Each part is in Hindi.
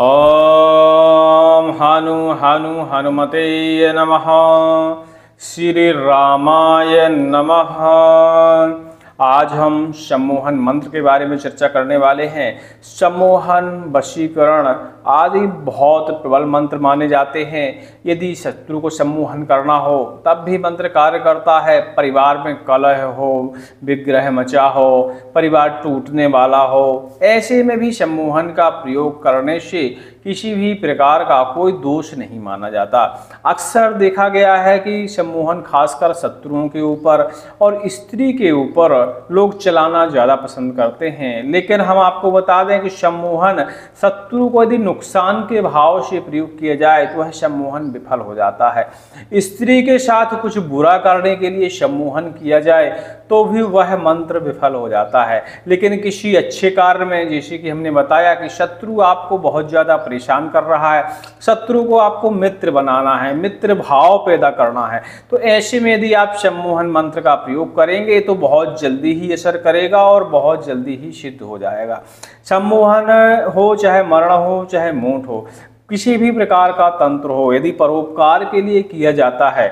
ॐ हनु हनु हनुमते नमः। श्रीरामाय नमः। आज हम सम्मोहन मंत्र के बारे में चर्चा करने वाले हैं। सम्मोहन, वशीकरण आदि बहुत प्रबल मंत्र माने जाते हैं। यदि शत्रु को सम्मोहन करना हो, तब भी मंत्र कार्य करता है। परिवार में कलह हो, विग्रह मचा हो, परिवार टूटने वाला हो, ऐसे में भी सम्मोहन का प्रयोग करने से किसी भी प्रकार का कोई दोष नहीं माना जाता। अक्सर देखा गया है कि सम्मोहन खासकर शत्रुओं के ऊपर और स्त्री के ऊपर लोग चलाना ज़्यादा पसंद करते हैं। लेकिन हम आपको बता दें कि सम्मोहन शत्रु को यदि नुकसान के भाव से प्रयोग किया जाए तो वह सम्मोहन विफल हो जाता है। स्त्री के साथ कुछ बुरा करने के लिए सम्मोहन किया जाए तो भी वह मंत्र विफल हो जाता है। लेकिन किसी अच्छे कार्य में, जैसे कि हमने बताया कि शत्रु आपको बहुत ज़्यादा परेशान कर रहा है। शत्रु को आपको मित्र बनाना है, मित्र भाव पैदा करना है। तो ऐसे में यदि आप सम्मोहन मंत्र का प्रयोग करेंगे तो बहुत जल्दी ही असर करेगा और बहुत जल्दी ही सिद्ध हो जाएगा। सम्मोहन हो, चाहे मरण हो, चाहे मूठ हो, किसी भी प्रकार का तंत्र हो, यदि परोपकार के लिए किया जाता है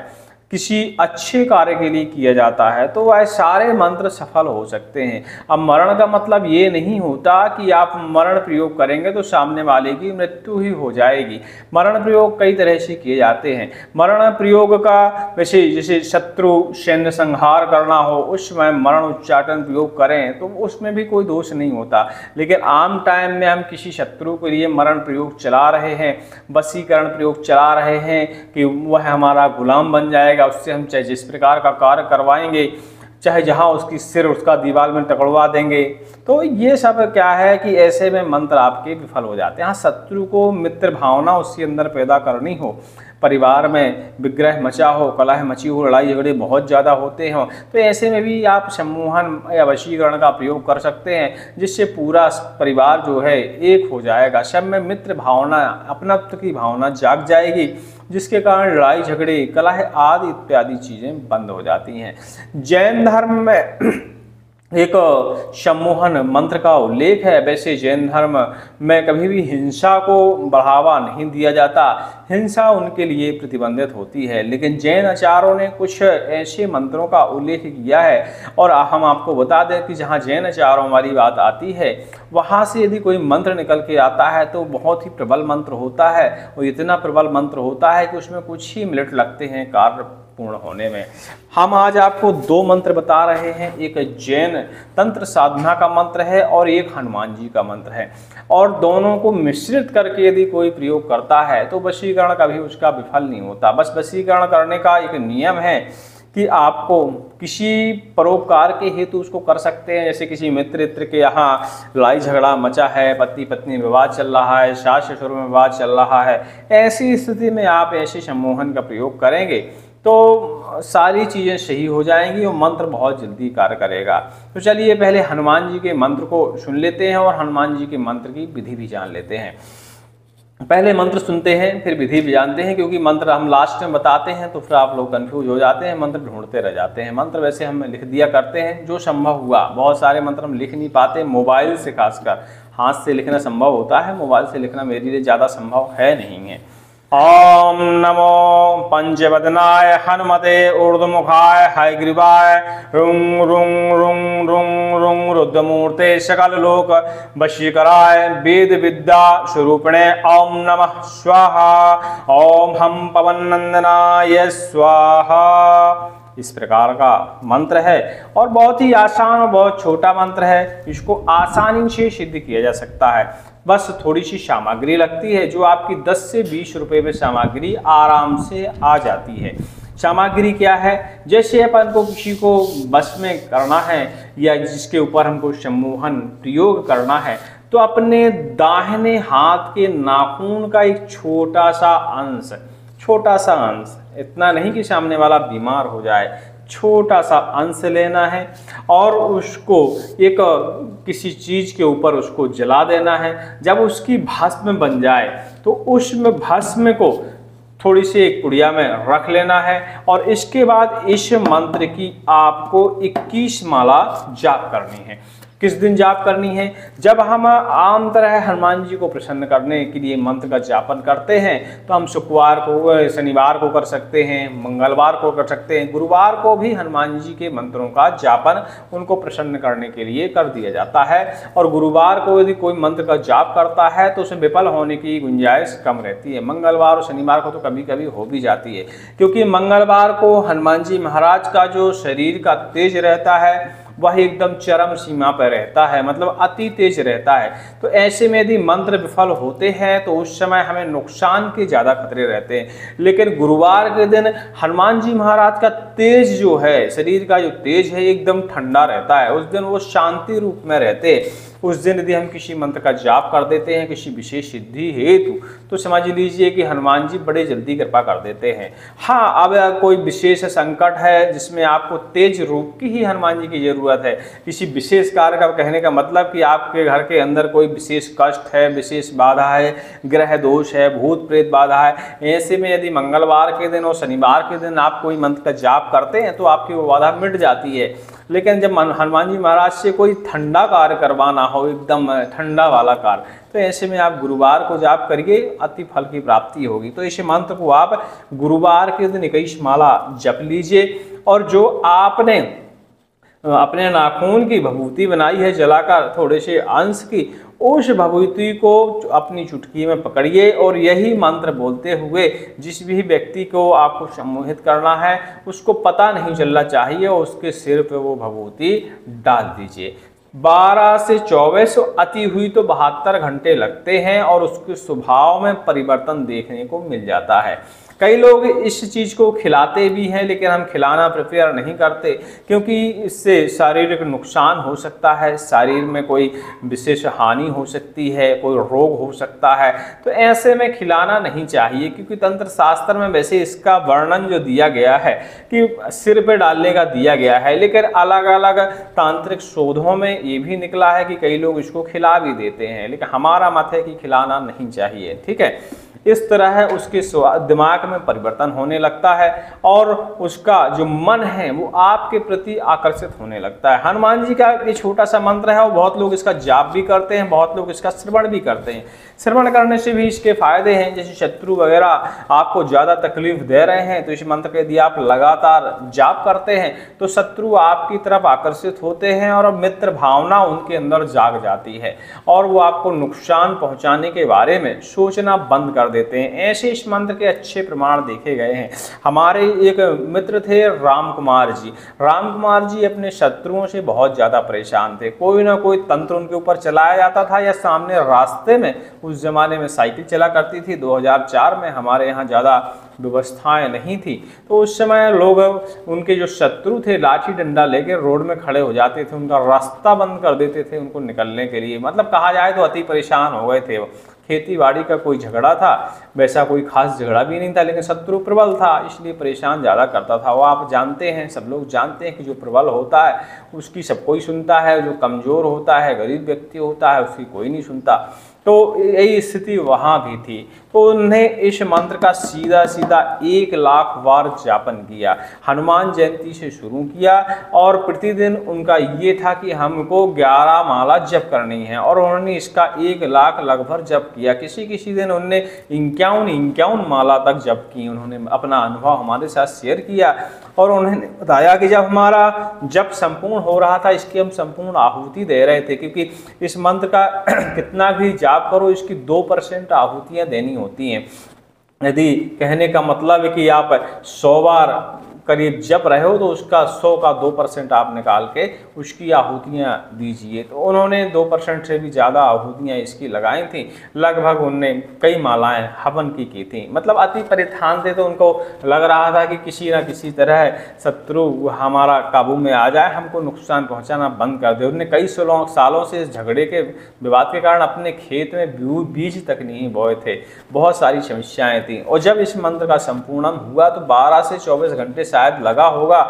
किसी अच्छे कार्य के लिए किया जाता है तो वह सारे मंत्र सफल हो सकते हैं। अब मरण का मतलब ये नहीं होता कि आप मरण प्रयोग करेंगे तो सामने वाले की मृत्यु ही हो जाएगी। मरण प्रयोग कई तरह से किए जाते हैं। मरण प्रयोग का वैसे जैसे शत्रु, सैन्य संहार करना हो उस समय मरण उच्चाटन प्रयोग करें तो उसमें भी कोई दोष नहीं होता। लेकिन आम टाइम में हम किसी शत्रु के लिए मरण प्रयोग चला रहे हैं, वसीकरण प्रयोग चला रहे हैं कि वह हमारा गुलाम बन जाएगा। जाएगा, उससे हम चाहे जिस प्रकार का कार्य करवाएँगे, चाहे जहाँ उसकी सिर उसका दीवार में टकड़वा देंगे। तो ये सब क्या है कि ऐसे में मंत्र आपके विफल हो जाते हैं। हाँ शत्रु को मित्र भावना उसके अंदर पैदा करनी हो, परिवार में विग्रह मचा हो, कलह मची हो, लड़ाई झगड़े बहुत ज़्यादा होते हों तो ऐसे में भी आप सम्मोहन या वशीकरण का प्रयोग कर सकते हैं, जिससे पूरा परिवार जो है एक हो जाएगा। सब में मित्र भावना, अपनत्व की भावना जाग जाएगी। जिसके कारण लड़ाई, झगड़े, कलह आदि इत्यादि चीज़ें बंद हो जाती हैं। जैन धर्म में एक सम्मोहन मंत्र का उल्लेख है। वैसे जैन धर्म में कभी भी हिंसा को बढ़ावा नहीं दिया जाता। हिंसा उनके लिए प्रतिबंधित होती है। लेकिन जैन आचार्यों ने कुछ ऐसे मंत्रों का उल्लेख किया है। और हम आपको बता दें कि जहाँ जैन आचार्यों वाली बात आती है, वहाँ से यदि कोई मंत्र निकल के आता है तो बहुत ही प्रबल मंत्र होता है। और इतना प्रबल मंत्र होता है कि उसमें कुछ ही मिनट लगते हैं कार्य पूर्ण होने में। हम आज आपको दो मंत्र बता रहे हैं। एक जैन तंत्र साधना का मंत्र है और एक हनुमान जी का मंत्र है। और दोनों को मिश्रित करके यदि कोई प्रयोग करता है तो वशीकरण कभी उसका विफल नहीं होता। बस वशीकरण करने का एक नियम है कि आपको किसी परोपकार के हेतु उसको कर सकते हैं। जैसे किसी मित्र मित्र के यहाँ लड़ाई झगड़ा मचा है पति पत्नी विवाद चल रहा है, सास ससुर में विवाद चल रहा है। ऐसी स्थिति में आप ऐसे सम्मोहन का प्रयोग करेंगे। तो सारी चीज़ें सही हो जाएँगी और मंत्र बहुत जल्दी कार्य करेगा। तो चलिए पहले हनुमान जी के मंत्र को सुन लेते हैं और हनुमान जी के मंत्र की विधि भी जान लेते हैं। पहले मंत्र सुनते हैं, फिर विधि भी जानते हैं, क्योंकि मंत्र हम लास्ट में बताते हैं तो फिर आप लोग कंफ्यूज हो जाते हैं, मंत्र ढूंढते रह जाते हैं। मंत्र वैसे हम लिख दिया करते हैं, जो संभव हुआ। बहुत सारे मंत्र हम लिख नहीं पाते मोबाइल से खासकर। हाथ से लिखना संभव होता है, मोबाइल से लिखना मेरे लिए ज़्यादा संभव है नहीं है। ओम नमो पंचवदनाय हनुमते ऊर्धमुखाय हयग्रीवाय रुंग रुंग रुंग रुंग रुंग रुद्रमूर्ते सकल लोक वशीकराय वेद विद्या स्वरूपिणे ओम नमः स्वाहा। ओम हम पवन नंदनाय स्वाहा। इस प्रकार का मंत्र है और बहुत ही आसान और बहुत छोटा मंत्र है। इसको आसानी से सिद्ध किया जा सकता है। बस थोड़ी सी सामग्री लगती है, जो आपकी 10 से 20 रुपए में सामग्री आराम से आ जाती है। सामग्री क्या है? जैसे अपन को किसी को बस में करना है, या जिसके ऊपर हमको सम्मोहन प्रयोग करना है तो अपने दाहिने हाथ के नाखून का एक छोटा सा अंश, छोटा सा अंश, इतना नहीं कि सामने वाला बीमार हो जाए छोटा सा अंश लेना है और उसको एक किसी चीज़ के ऊपर उसको जला देना है। जब उसकी भस्म बन जाए तो उसमें भस्म को थोड़ी सी एक पुड़िया में रख लेना है और इसके बाद इस मंत्र की आपको 21 माला जाप करनी है। किस दिन जाप करनी है? जब हम आम तरह हनुमान जी को प्रसन्न करने के लिए मंत्र का जापन करते हैं तो हम शुक्रवार को, शनिवार को कर सकते हैं, मंगलवार को कर सकते हैं। गुरुवार को भी हनुमान जी के मंत्रों का जापन उनको प्रसन्न करने के लिए कर दिया जाता है। और गुरुवार को यदि कोई मंत्र का जाप करता है तो उसमें विफल होने की गुंजाइश कम रहती है। मंगलवार और शनिवार को तो कभी कभी हो भी जाती है। क्योंकि मंगलवार को हनुमान जी महाराज का जो शरीर का तेज रहता है वह एकदम चरम सीमा पर रहता है मतलब अति तेज रहता है। तो ऐसे में यदि मंत्र विफल होते हैं तो उस समय हमें नुकसान के ज़्यादा खतरे रहते हैं। लेकिन गुरुवार के दिन हनुमान जी महाराज का तेज जो है, शरीर का जो तेज है एकदम ठंडा रहता है। उस दिन वो शांति रूप में रहते उस दिन यदि हम किसी मंत्र का जाप कर देते हैं, किसी विशेष सिद्धि हेतु तो समझ लीजिए कि हनुमान जी बड़े जल्दी कृपा कर देते हैं। हाँ अब कोई विशेष संकट है जिसमें आपको तेज रूप की ही हनुमान जी की ज़रूरत है। किसी विशेष कार्य का कहने का मतलब कि आपके घर के अंदर कोई विशेष कष्ट है, विशेष बाधा है, ग्रह दोष है, भूत प्रेत बाधा है, ऐसे में यदि मंगलवार के दिन और शनिवार के दिन आप कोई मंत्र का जाप करते हैं तो आपकी वो बाधा मिट जाती है। लेकिन जब हनुमान जी महाराज से कोई ठंडा कार्य करवाना हो, एकदम ठंडा वाला कार्य तो ऐसे में आप गुरुवार को जाप करिए, अति फल की प्राप्ति होगी। तो ऐसे मंत्र को आप गुरुवार के दिन इक्कीस माला जप लीजिए और जो आपने अपने नाखून की भभूति बनाई है, जलाकर थोड़े से अंश की उस भभूति को अपनी चुटकी में पकड़िए और यही मंत्र बोलते हुए जिस भी व्यक्ति को आपको सम्मोहित करना है, उसको पता नहीं चलना चाहिए और उसके सिर पे वो भभूति डाल दीजिए। 12 से 24 अति हुई तो बहत्तर घंटे लगते हैं और उसके स्वभाव में परिवर्तन देखने को मिल जाता है। कई लोग इस चीज़ को खिलाते भी हैं, लेकिन हम खिलाना प्रिपेयर नहीं करते, क्योंकि इससे शारीरिक नुकसान हो सकता है, शरीर में कोई विशेष हानि हो सकती है, कोई रोग हो सकता है। तो ऐसे में खिलाना नहीं चाहिए, क्योंकि तंत्र शास्त्र में वैसे इसका वर्णन जो दिया गया है कि सिर पर डालने का दिया गया है, लेकिन अलग अलग तांत्रिक शोधों में ये भी निकला है कि कई लोग इसको खिला भी देते हैं, लेकिन हमारा मत है कि खिलाना नहीं चाहिए, ठीक है? इस तरह है, उसके दिमाग में परिवर्तन होने लगता है और उसका जो मन है, वो आपके प्रति आकर्षित होने लगता है। हनुमान जी का ये छोटा सा मंत्र है, और बहुत लोग इसका जाप भी करते हैं, बहुत लोग इसका श्रवण भी करते हैं। श्रवण करने से भी इसके फ़ायदे हैं, जैसे शत्रु वगैरह आपको ज़्यादा तकलीफ़ दे रहे हैं तो इस मंत्र के यदि आप लगातार जाप करते हैं तो शत्रु आपकी तरफ़ आकर्षित होते हैं और मित्र भावना उनके अंदर जाग जाती है और वो आपको नुकसान पहुँचाने के बारे में सोचना बंद कर देते हैं। ऐसे इस मंत्र के अच्छे प्रमाण देखे गए हैं। हमारे एक मित्र थे राम कुमार जी। राम कुमार जी अपने शत्रुओं से बहुत ज़्यादा परेशान थे। कोई ना कोई तंत्र उनके ऊपर चलाया जाता था या सामने रास्ते में उस ज़माने में साइकिल चला करती थी। 2004 में हमारे यहाँ ज़्यादा व्यवस्थाएँ नहीं थी। तो उस समय लोग उनके जो शत्रु थे, लाठी डंडा लेकर रोड में खड़े हो जाते थे। उनका रास्ता बंद कर देते थे उनको निकलने के लिए। मतलब कहा जाए तो अति परेशान हो गए थे। खेती बाड़ी का कोई झगड़ा था, वैसा कोई खास झगड़ा भी नहीं था, लेकिन शत्रु प्रबल था, इसलिए परेशान ज़्यादा करता था। वो आप जानते हैं, सब लोग जानते हैं कि जो प्रबल होता है, उसकी सब कोई सुनता है, जो कमज़ोर होता है, गरीब व्यक्ति होता है, उसकी कोई नहीं सुनता। तो यही स्थिति वहाँ भी थी। तो उन्हें इस मंत्र का सीधा सीधा एक लाख बार जापन किया। हनुमान जयंती से शुरू किया और प्रतिदिन उनका ये था कि हमको ग्यारह माला जप करनी है और उन्होंने इसका एक लाख लगभग जप किया। किसी किसी दिन उनने इक्यावन इक्यावन माला तक जप की। उन्होंने अपना अनुभव हमारे साथ शेयर किया और उन्होंने बताया कि जब हमारा जप संपूर्ण हो रहा था, इसकी हम संपूर्ण आहुति दे रहे थे, क्योंकि इस मंत्र का कितना भी जाप करो, इसकी दो परसेंट आहुतियाँ देनी हैं। यदि कहने का मतलब है कि आप सौ बार करीब जब रहे हो तो उसका सौ का दो परसेंट आप निकाल के उसकी आहुतियाँ दीजिए। तो उन्होंने दो परसेंट से भी ज़्यादा आहुतियाँ इसकी लगाई थी। लगभग उनने कई मालाएँ हवन की की थी। मतलब अति परिधान थे तो उनको लग रहा था कि किसी ना किसी तरह शत्रु हमारा काबू में आ जाए, हमको नुकसान पहुँचाना बंद कर दे। उन्होंने कई सालों से इस झगड़े के विवाद के कारण अपने खेत में बीज तक नहीं बोए थे। बहुत सारी समस्याएँ थी। और जब इस मंत्र का संपूर्ण हुआ तो बारह से चौबीस घंटे शायद लगा होगा।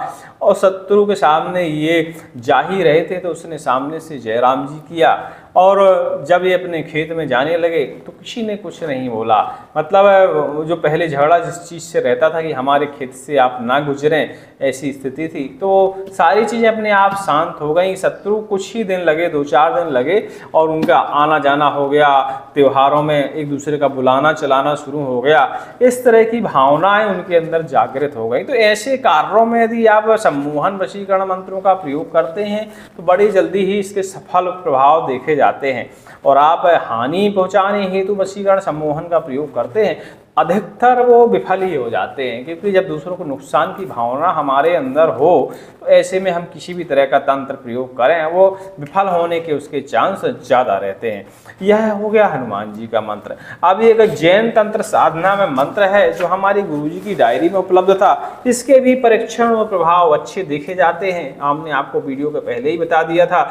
और शत्रु के सामने ये जा ही रहे थे तो उसने सामने से जयराम जी किया। और जब ये अपने खेत में जाने लगे तो किसी ने कुछ नहीं बोला। मतलब जो पहले झगड़ा जिस चीज़ से रहता था कि हमारे खेत से आप ना गुजरें, ऐसी स्थिति थी। तो सारी चीज़ें अपने आप शांत हो गई। शत्रु कुछ ही दिन लगे, दो चार दिन लगे, और उनका आना जाना हो गया। त्योहारों में एक दूसरे का बुलाना, चलाना शुरू हो गया। इस तरह की भावनाएँ उनके अंदर जागृत हो गई। तो ऐसे कार्यों में यदि आप सम्मोहन वशीकरण मंत्रों का प्रयोग करते हैं तो बड़ी जल्दी ही इसके सफल प्रभाव देखे जाते हैं और आप हानि पहुँचाने हेतु वशीकरण सम्मोहन का प्रयोग करते हैं, अधिकतर वो विफल ही हो जाते हैं, क्योंकि जब दूसरों को नुकसान की भावना हमारे अंदर हो तो ऐसे में हम किसी भी तरह का तंत्र प्रयोग करें, वो विफल होने के उसके चांस ज़्यादा रहते हैं। यह हो गया हनुमान जी का मंत्र। अब एक जैन तंत्र साधना में मंत्र है, जो हमारी गुरु जी की डायरी में उपलब्ध था। इसके भी परीक्षण और प्रभाव अच्छे देखे जाते हैं। हमने आपको वीडियो के पहले ही बता दिया था।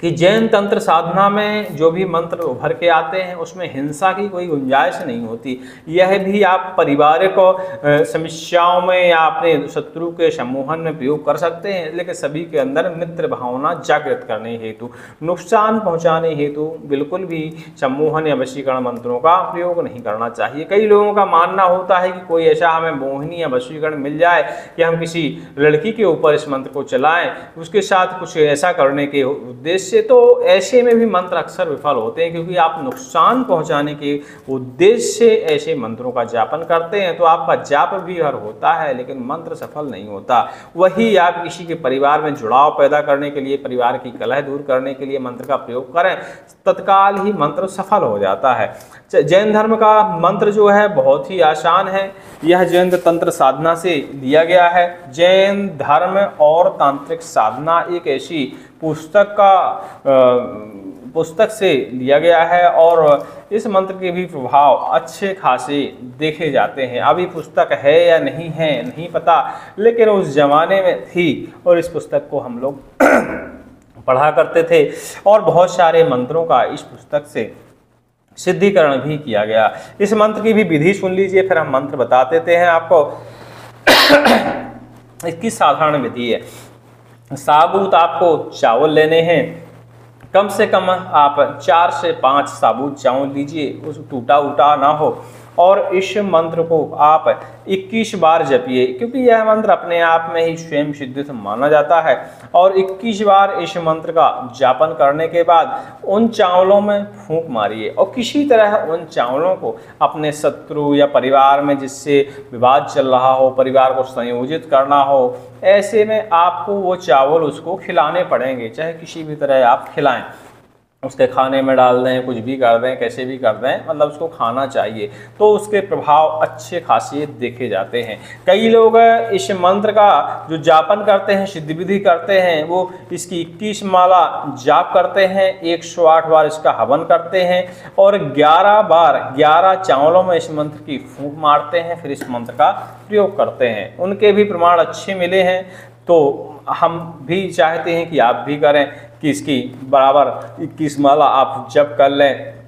कि जैन तंत्र साधना में जो भी मंत्र उभर के आते हैं, उसमें हिंसा की कोई गुंजाइश नहीं होती। यह भी आप पारिवारिक समस्याओं में या अपने शत्रु के सम्मोहन में प्रयोग कर सकते हैं, लेकिन सभी के अंदर मित्र भावना जागृत करने हेतु, नुकसान पहुँचाने हेतु बिल्कुल भी सम्मोहन या वशीकरण मंत्रों का प्रयोग नहीं करना चाहिए। कई लोगों का मानना होता है कि कोई ऐसा हमें मोहिनी या वशीकरण मिल जाए कि हम किसी लड़की के ऊपर इस मंत्र को चलाएँ, उसके साथ कुछ ऐसा करने के उद्देश्य उद्देश्य तो ऐसे में भी मंत्र अक्सर विफल होते हैं क्योंकि आप नुकसान पहुँचाने के उद्देश्य से ऐसे मंत्रों का जापन करते हैं तो आपका जाप भी हर होता है, लेकिन मंत्र सफल नहीं होता। वही आप किसी के परिवार में जुड़ाव पैदा करने के लिए, परिवार की कलह दूर करने के लिए मंत्र का प्रयोग करें, तत्काल ही मंत्र सफल हो जाता है। जैन धर्म का मंत्र जो है, बहुत ही आसान है। यह जैन तंत्र साधना से दिया गया है। जैन धर्म और तांत्रिक साधना एक ऐसी पुस्तक का पुस्तक से लिया गया है और इस मंत्र के भी प्रभाव अच्छे खासे देखे जाते हैं। अभी पुस्तक है या नहीं है, नहीं पता, लेकिन उस जमाने में थी और इस पुस्तक को हम लोग पढ़ा करते थे और बहुत सारे मंत्रों का इस पुस्तक से सिद्धिकरण भी किया गया। इस मंत्र की भी विधि सुन लीजिए, फिर हम मंत्र बता देते हैं आपको। इसकी साधारण विधि है। साबुत आपको चावल लेने हैं। कम से कम आप चार से पाँच साबुत चावल लीजिए उस टूटा उटा ना हो। और इस मंत्र को आप 21 बार जपिए, क्योंकि यह मंत्र अपने आप में ही स्वयं सिद्धित माना जाता है। और 21 बार इस मंत्र का जापन करने के बाद उन चावलों में फूंक मारिए और किसी तरह उन चावलों को अपने शत्रु या परिवार में जिससे विवाद चल रहा हो, परिवार को संयोजित करना हो, ऐसे में आपको वो चावल उसको खिलाने पड़ेंगे, चाहे किसी भी तरह आप खिलाएँ। उसके खाने में डाल दें, कुछ भी कर दें, कैसे भी कर दें मतलब उसको खाना चाहिए तो उसके प्रभाव अच्छे खासियत देखे जाते हैं। कई लोग इस मंत्र का जो जापन करते हैं, सिद्ध विधि करते हैं, वो इसकी इक्कीस माला जाप करते हैं, एक सौ आठ बार इसका हवन करते हैं, और ग्यारह बार, ग्यारह चावलों में इस मंत्र की फूंक मारते हैं, फिर इस मंत्र का प्रयोग करते हैं। उनके भी प्रमाण अच्छे मिले हैं तो हम भी चाहते हैं कि आप भी करें, कि इसकी बराबर इक्कीस माला आप जब कर लें।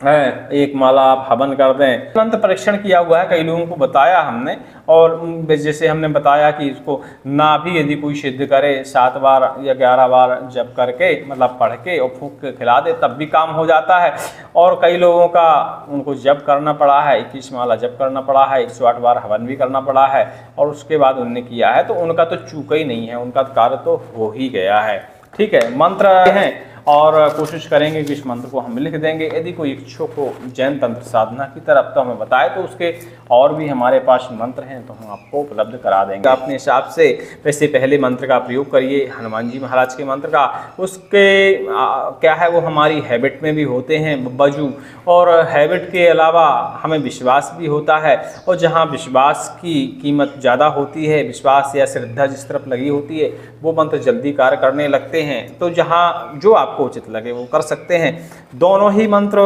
है, एक माला आप हवन कर दें। तुरंत परीक्षण किया हुआ है, कई लोगों को बताया हमने, और जैसे हमने बताया कि इसको ना भी यदि कोई सिद्ध करे, सात बार या ग्यारह बार जब करके मतलब पढ़ के और फूक के खिला दे, तब भी काम हो जाता है। और कई लोगों का उनको जब करना पड़ा है, इक्कीस माला जब करना पड़ा है, एक सौ आठ बार हवन भी करना पड़ा है, और उसके बाद उनने किया है तो उनका तो चूका ही नहीं है, उनका कार्य तो हो ही गया है। ठीक है, मंत्र हैं। और कोशिश करेंगे कि इस मंत्र को हम लिख देंगे। यदि कोई इच्छुक हो जैन तंत्र साधना की तरफ़ तो हमें बताए तो उसके और भी हमारे पास मंत्र हैं तो हम आपको उपलब्ध करा देंगे। अपने हिसाब से वैसे पहले मंत्र का प्रयोग करिए हनुमान जी महाराज के मंत्र का। उसके आ, क्या है वो हमारी हैबिट में भी होते हैं बजू। और हैबिट के अलावा हमें विश्वास भी होता है और जहाँ विश्वास की कीमत ज़्यादा होती है विश्वास या श्रद्धा जिस तरफ़ लगी होती है वो मंत्र जल्दी कार्य करने लगते हैं। तो जहाँ जो आपको उचित लगे, वो कर सकते हैं। दोनों ही मंत्र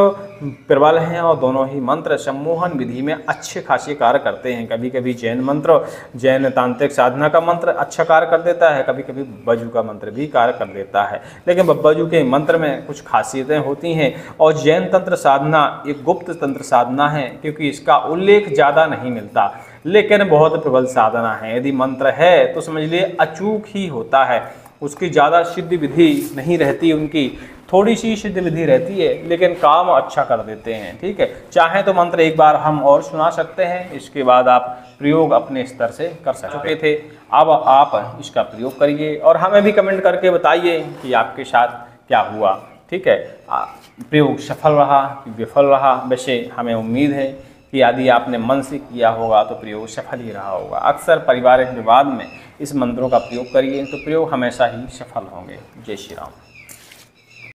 प्रबल हैं और दोनों ही मंत्र सम्मोहन विधि में अच्छे खासे कार्य करते हैं। कभी कभी जैन मंत्र, जैन तांत्रिक साधना का मंत्र अच्छा कार्य कर देता है कभी कभी बज्जू का मंत्र भी कार्य कर देता है। लेकिन बब्बाजू के मंत्र में कुछ खासियतें होती हैं और जैन तंत्र साधना एक गुप्त तंत्र साधना है, क्योंकि इसका उल्लेख ज़्यादा नहीं मिलता। लेकिन बहुत प्रबल साधना है। यदि मंत्र है तो समझ लिए अचूक ही होता है। उसकी ज़्यादा सिद्ध विधि नहीं रहती उनकी थोड़ी सी सिद्ध विधि रहती है लेकिन काम अच्छा कर देते हैं ठीक है? चाहे तो मंत्र एक बार हम और सुना सकते हैं इसके बाद आप प्रयोग अपने स्तर से कर सकते थे। अब आप इसका प्रयोग करिए और हमें भी कमेंट करके बताइए कि आपके साथ क्या हुआ ठीक है? प्रयोग सफल रहा कि विफल रहा? वैसे हमें उम्मीद है कि यदि आपने मन से किया होगा तो प्रयोग सफल ही रहा होगा। अक्सर पारिवारिक विवाद में इस मंत्रों का प्रयोग करिए तो प्रयोग हमेशा ही सफल होंगे। जय श्री राम।